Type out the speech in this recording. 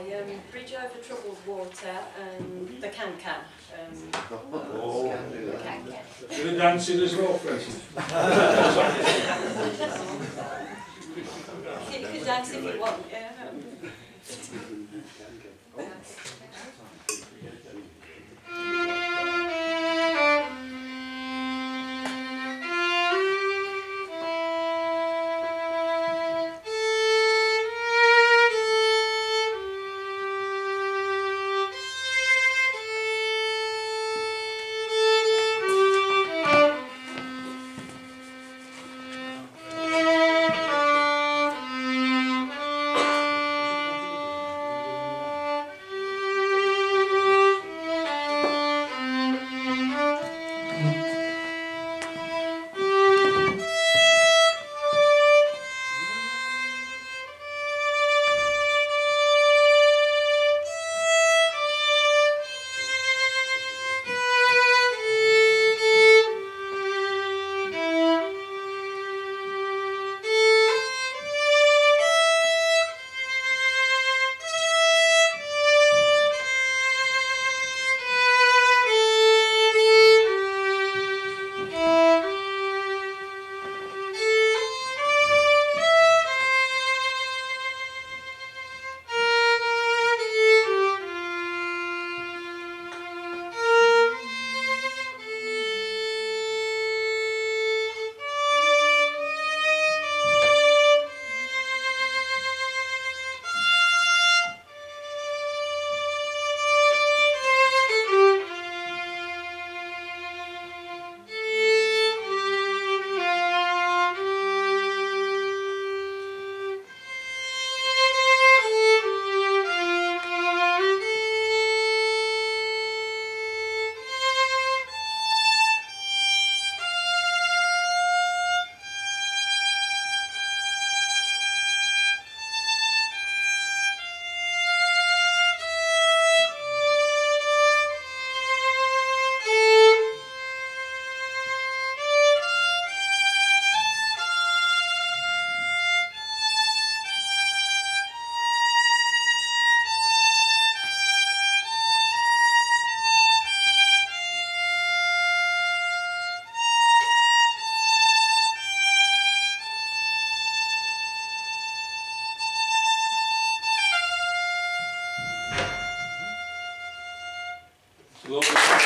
Okay, um, Bridge Over Troubled Water and the Can Can. Um, Oh, the Can Can. Do the dancing as well, Frances? You can dance if you want, yeah. Добрый.